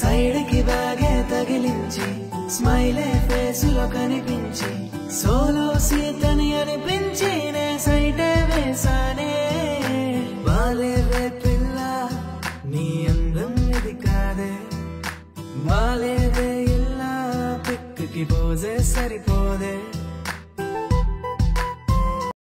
సైడ్కి బాగే తగిలించి స్మైలే ఫేసులో కనిపించి సోలో సీతని అనిపించి నే సైటే వేసానే బాలేవే పిల్ల నీ అందం ఇది కాదే. బాలేవే ఇల్లా పిక్కి పోజే సరిపోదే.